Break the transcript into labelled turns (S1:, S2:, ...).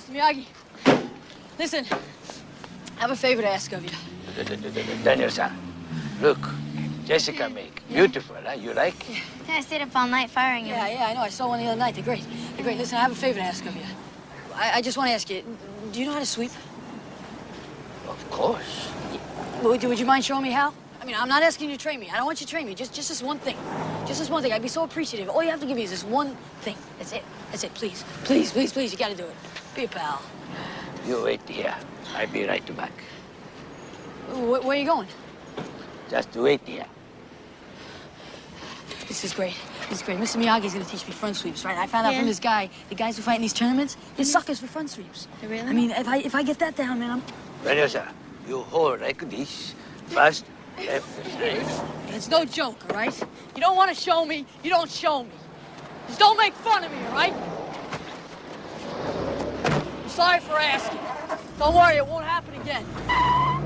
S1: Mr. Miyagi. Listen, I have a favor to ask of you.
S2: Daniel-san, look, Jessica make. Beautiful, huh? You like?
S3: Yeah, I stayed up all night firing him.
S1: Yeah, yeah, I know. I saw one the other night. They're great. They're great. Listen, I have a favor to ask of you. I, I just want to ask you, do you know how to sweep?
S2: Of course.
S1: Would, would you mind showing me how? I mean, I'm not asking you to train me. I don't want you to train me. Just, just this one thing. Just this one thing. I'd be so appreciative. All you have to give me is this one thing. That's it. That's it. Please, please, please, please. You got to do it. Be a pal.
S2: You wait here. I'll be right back.
S1: Where, where are you going?
S2: Just wait here.
S1: This is great. This is great. Mr. Miyagi's gonna teach me front sweeps, right? I found out
S3: Yeah.
S1: from this guy, the guys who fight in these tournaments, they're mm-hmm. suckers for front sweeps.
S3: Really?
S1: I mean, if I if I get that down, man, I'm.
S2: Daniel-san, you hold like this. First, left, right.
S1: It's no joke, all right? You don't want to show me, you don't show me. Just don't make fun of me, all right? I'm sorry for asking. Don't worry, it won't happen again.